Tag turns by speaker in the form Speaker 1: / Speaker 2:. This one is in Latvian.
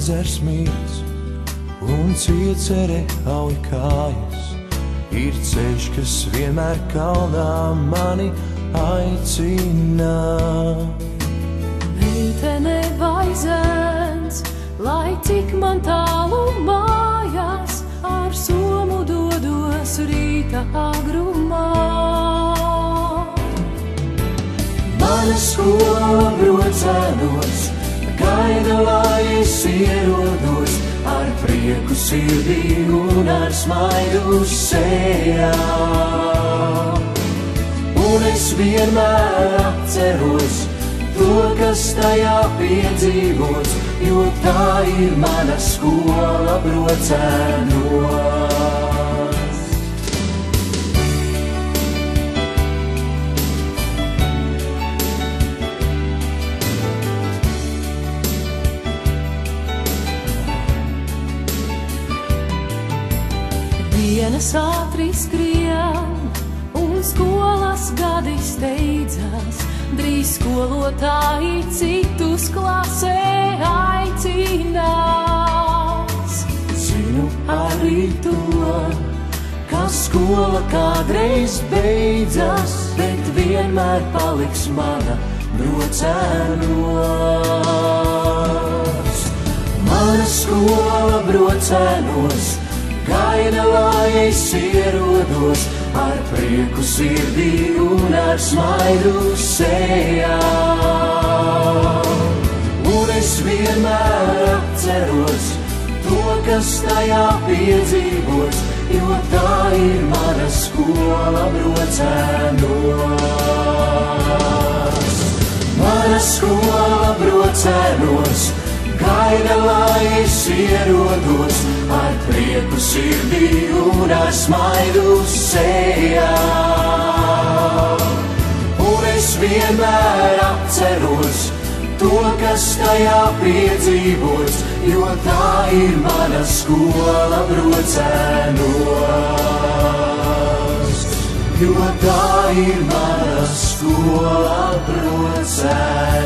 Speaker 1: ezers mīts un ciecere auj kājas. Ir ceļš, kas vienmēr kalnā mani aicina.
Speaker 2: Meitene vai zēns, lai cik man tālu mājās, ar somu dodos rīta agrumā.
Speaker 1: Mana skola brocēnos, ar prieku sirdī un ar smaidu sejā. Un es vienmēr atceros to, kas tajā piedzīvots, jo tā ir mana skola brocēnos.
Speaker 2: Dienas ātri skrien, un skolas gadi steidzas. Drīz skolotāji citus klasē aicinās.
Speaker 1: Zinu arī to, ka skola kādreiz beidzas, bet vienmēr paliks mana brocēnos. Mana skola brocēnos, lai es ierodos, ar prieku sirdī un ar smaidu sejā. Un es vienmēr atceros to, kas tajā piedzīvots, jo tā ir mana skola brocēnos. Mana skola brocēnos, gaida, lai es ierodos, ar prieku sirdī un ar smaidu sejā. Un es vienmēr atceros to, kas tajā piedzīvots, jo tā ir mana skola brocēnos. Jo tā ir mana skola brocēnos.